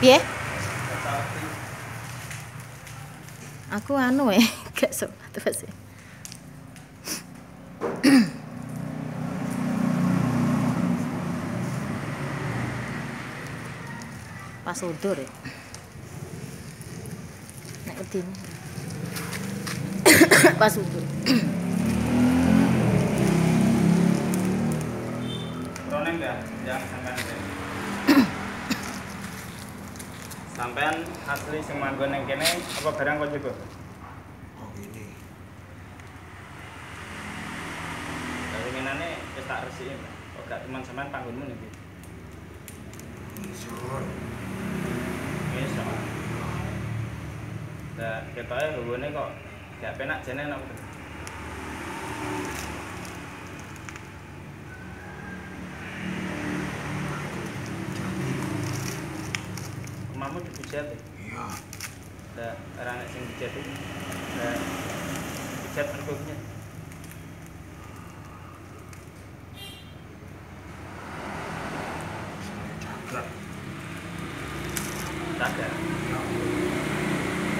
Piye? Aku anu eh, gak sempat terus. Pas udur ya. Nek wedine. Pas udur. Ronen enggak? Jangan sampean Sampean asli sing manggon ning kene apa barang kok juga? Oh gini. Dari minane wis tak resikin. Kok gak teman sampean panggonmu niki? Isor. Wis sama. Lah ketoke hubune kok gak penak jene nek Dibujat ya? Iya. Lah ora nek sing dijat iki. Lah dijat mergonya. Saya jagat. Caga.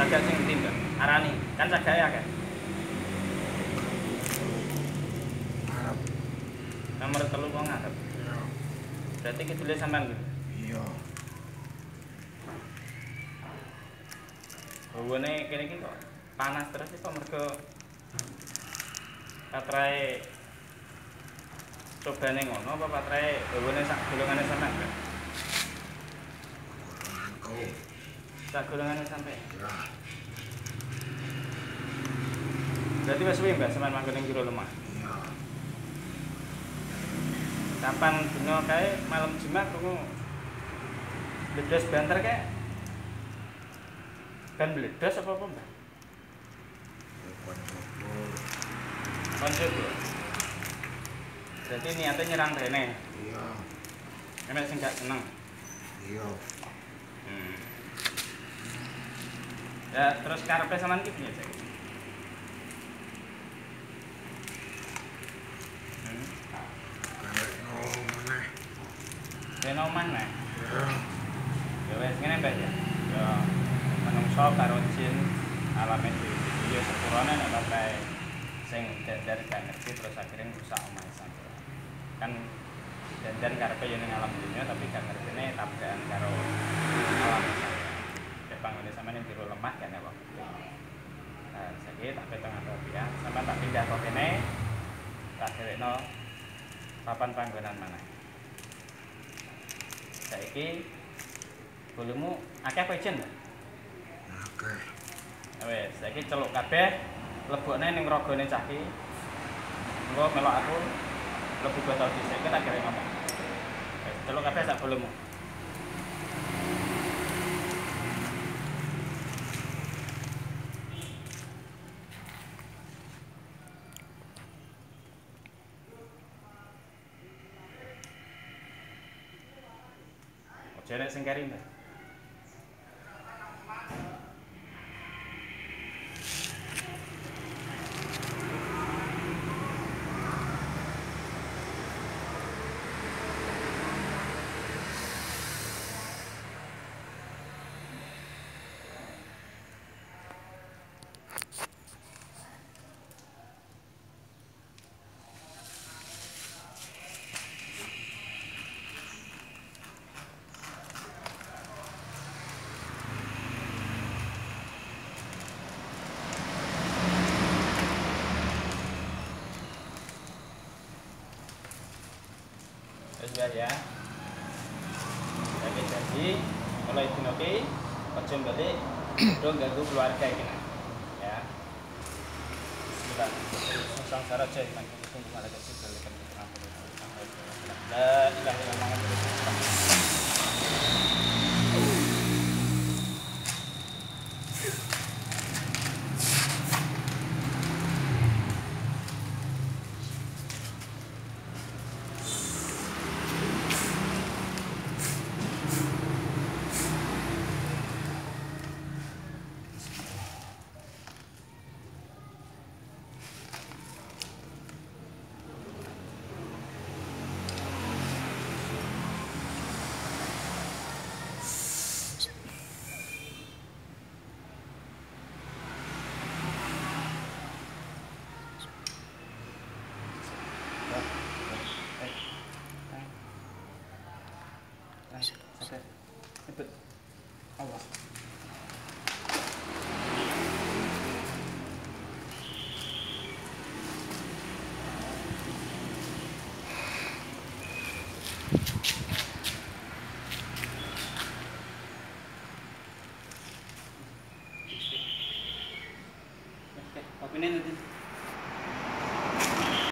Iya. Sing endi, Mbak? Arani, kan cagake akeh. Arab. Nomor telu kok ngarep. Iya. Berarti ki tulis sampean gitu. Iya. Hubune kene iki kok panas terus iki kok mergo patrae cobane ngono apa patrae hubune sak golongane sampean? Aku. Sak golongane sampean. Berarti wis suwi Mbak sampean manggon ning jero lemah. Kapan dina kae malam Jumat krungu bledos banter kae. Kan bledos apa apa Mbak? Konco bro. Jadi niatnya nyerang rene. Iya. Enak sing gak seneng. Iya. Hmm. Ya terus karepe sampean ki piye cek? Hmm. Kayak no mana. Ben omah nek. Ya. Ya wis ngene Mbak ya. Ya menungso karo jin alame dhewe ya sepurane nek sampai sing dandar gak ngerti terus akhirnya rusak omah sampeyan. Kan dandan karepe yo ning alam dunia tapi gak ngertine tabrakan karo alam sampeyan. Kayak panggone sampeyan ning jero lemah kan ya. Nah, saiki tak petong atau ya, sampeyan tak pindah kok kene. Tak dhewekno papan panggonan mana. Saiki bulumu akeh apa? Oke. Wes, saiki celuk kabeh, lebokne ning ragane cah ki. Engko melok aku lebu botol dhisik kita kira ngomong. Wes, celuk kabeh sak bulumu. Ojo nek sing keri, Mbak. jadi kalau itu oke okay, ojo balik ganggu keluarga ini ya. Bismillah Sangsara ini iman kumpul kumpul ala